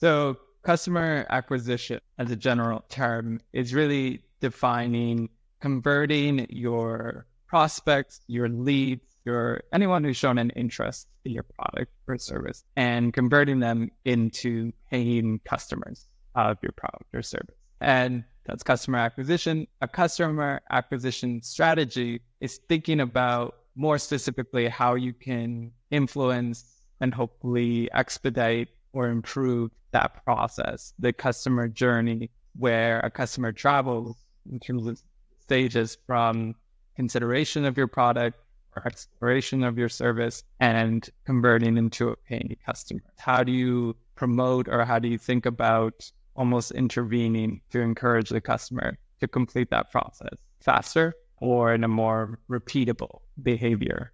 So, customer acquisition as a general term is really defining converting your prospects, your leads, your anyone who's shown an interest in your product or service and converting them into paying customers of your product or service. And that's customer acquisition. A customer acquisition strategy is thinking about more specifically how you can influence and hopefully expedite or improve that process, the customer journey where a customer travels in terms of stages from consideration of your product or exploration of your service and converting into a paying customer. How do you promote or how do you think about almost intervening to encourage the customer to complete that process faster or in a more repeatable behavior